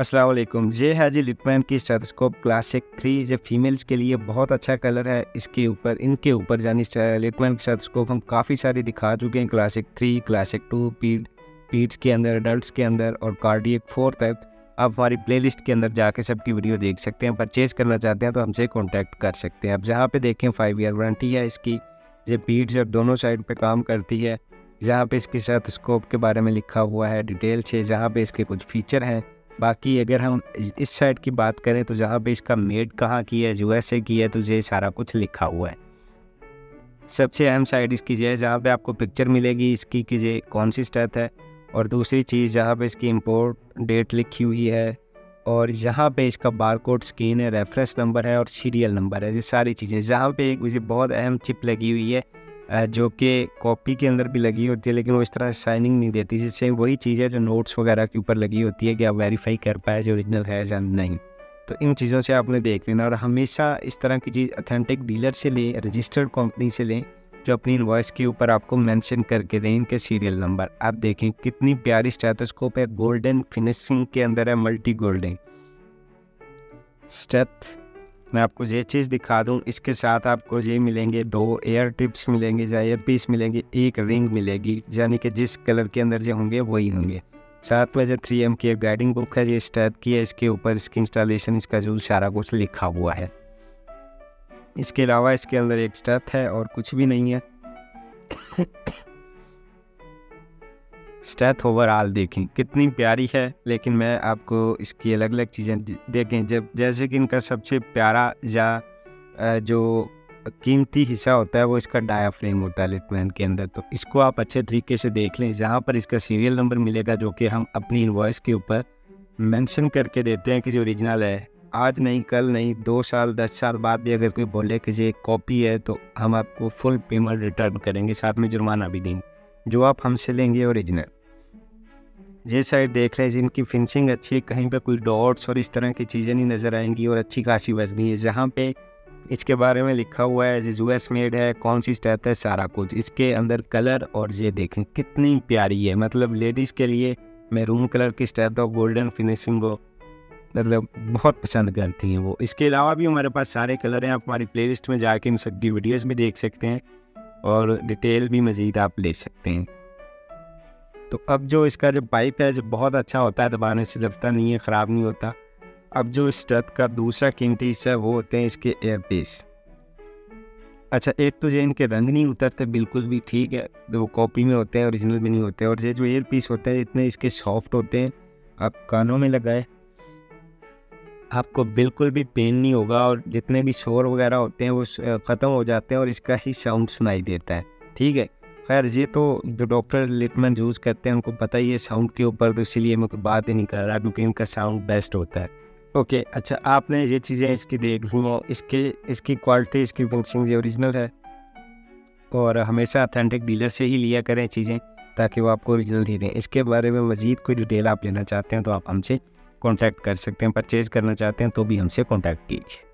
वालेकुम। ये है जी लिटमैन की स्टेथोस्कोप क्लासिक थ्री, ये फीमेल्स के लिए बहुत अच्छा कलर है। इसके ऊपर, इनके ऊपर यानी लिटमैन की स्टेथोस्कोप हम काफ़ी सारी दिखा चुके हैं। Classic three, classic two, ped, peds के अंदर अडल्ट के अंदर और कार्डियक फोर तक। आप हमारी प्लेलिस्ट के अंदर जाके सबकी वीडियो देख सकते हैं, परचेज़ करना चाहते हैं तो हमसे कॉन्टैक्ट कर सकते हैं। अब जहाँ पर देखें, फाइव ईयर वारंटी है इसकी। ये पीड्स और दोनों साइड पर काम करती है। जहाँ पे इसकी स्टेथोस्कोप के बारे में लिखा हुआ है डिटेल से जहाँ पे इसके कुछ फीचर हैं। बाकी अगर हम इस साइड की बात करें तो जहाँ पे इसका मेड कहाँ की है यूएसए की है तो ये सारा कुछ लिखा हुआ है। सबसे अहम साइड इसकी ये है, जहाँ पे आपको पिक्चर मिलेगी, इसकी कि ये कौन सी स्टेथ है। और दूसरी चीज़, जहाँ पे इसकी इंपोर्ट डेट लिखी हुई है, और यहाँ पे इसका बारकोड स्क्रीन है रेफरेंस नंबर है और सीरियल नंबर है, ये सारी चीज़ें। जहाँ पे एक मुझे बहुत अहम चिप लगी हुई है जो कि कॉपी के अंदर भी लगी होती है, लेकिन वो इस तरह शाइनिंग नहीं देती, जिससे वही चीज़ है जो नोट्स वगैरह के ऊपर लगी होती है कि आप वेरीफाई कर पाए जो ओरिजिनल है या नहीं। तो इन चीज़ों से आपने देख लेना और हमेशा इस तरह की चीज़ अथेंटिक डीलर से लें रजिस्टर्ड कंपनी से लें, जो अपनी इन्वॉइस के ऊपर आपको मेंशन करके दें इनके सीरियल नंबर आप देखें कितनी प्यारी स्टेथोस्कोप है गोल्डन फिनिशिंग के अंदर है मल्टी गोल्डन स्टेथ मैं आपको ये चीज़ दिखा दूँ, इसके साथ आपको ये मिलेंगे दो एयर टिप्स मिलेंगे या एयर पीस मिलेंगे, एक रिंग मिलेगी, यानी कि जिस कलर के अंदर जो होंगे वही होंगे। साथ में जो थ्री एम की गाइडिंग बुक है, ये स्टैप की है, इसके ऊपर इसकी इंस्टॉलेशन इसका जो सारा कुछ लिखा हुआ है। इसके अलावा इसके अंदर एक स्टेप है और कुछ भी नहीं है। स्टेथ ओवरऑल देखें। कितनी प्यारी है, लेकिन मैं आपको इसकी अलग अलग चीज़ें देखें। जब, जैसे कि इनका सबसे प्यारा या जो कीमती हिस्सा होता है, वो इसका डाया फ्रेम होता है लिटमैन के अंदर। तो इसको आप अच्छे तरीके से देख लें। जहाँ पर इसका सीरियल नंबर मिलेगा, जो कि हम अपनी इन्वॉइस के ऊपर मेंशन करके देते हैं कि जो ओरिजिनल है। आज नहीं, कल नहीं, दो साल, दस साल बाद भी अगर कोई बोले कि ये कॉपी है तो हम आपको फुल पेमेंट रिटर्न करेंगे, साथ में जुर्माना भी देंगे। जो आप हमसे लेंगे ओरिजिनल ये साइड देख रहे हैं जिनकी फिनिशिंग अच्छी है, कहीं पे कोई डॉट्स और इस तरह की चीज़ें नहीं नज़र आएँगी और अच्छी खासी वजनी है। जहाँ पे इसके बारे में लिखा हुआ है यू मेड है, कौन सी स्टेप है? सारा कुछ। इसके अंदर कलर और ये देखें, कितनी प्यारी है। मतलब लेडीज़ के लिए मैरून कलर की स्टेप हो गोल्डन फिनिशिंग हो मतलब बहुत पसंद करती हैं वो। इसके अलावा भी हमारे पास सारे कलर हैं, आप हमारी प्लेलिस्ट में जाके इन सबकी वीडियोज़ भी देख सकते हैं और डिटेल भी मज़ीद आप ले सकते हैं। तो अब जो इसका जो पाइप है, जो बहुत अच्छा होता है दबाने से दबता नहीं है, ख़राब नहीं होता। अब जो स्टत का दूसरा कीमती हिस्सा वो होते हैं इसके एयर पीस अच्छा एक तो ये इनके रंग नहीं उतरते, बिल्कुल भी ठीक है। वो कॉपी में होते हैं ओरिजिनल भी नहीं होते। और ये जो एयर पीस होते हैं, इतने इसके सॉफ्ट होते हैं। आप कानों में लगाए, आपको बिल्कुल भी पेन नहीं होगा और जितने भी शोर वगैरह होते हैं, वो ख़त्म हो जाते हैं और इसका ही साउंड सुनाई देता है। ठीक है? खैर, ये तो जो डॉक्टर लिटमैन यूज़ करते हैं, उनको पता ही है साउंड के ऊपर तो इसीलिए मैं कोई बात ही नहीं कर रहा क्योंकि इनका साउंड बेस्ट होता है। ओके अच्छा आपने ये चीज़ें इसकी देख ली इसके, इसकी क्वालिटी, इसकी फिनिशिंग ये ओरिजिनल है। और हमेशा अथेंटिक डीलर से ही लिया करें चीज़ें, ताकि वो आपको ओरिजिनल ही दें। इसके बारे में मज़ीद कोई डिटेल आप लेना चाहते हैं तो आप हमसे कॉन्टैक्ट कर सकते हैं परचेज़ करना चाहते हैं तो भी हमसे कॉन्टैक्ट कीजिए।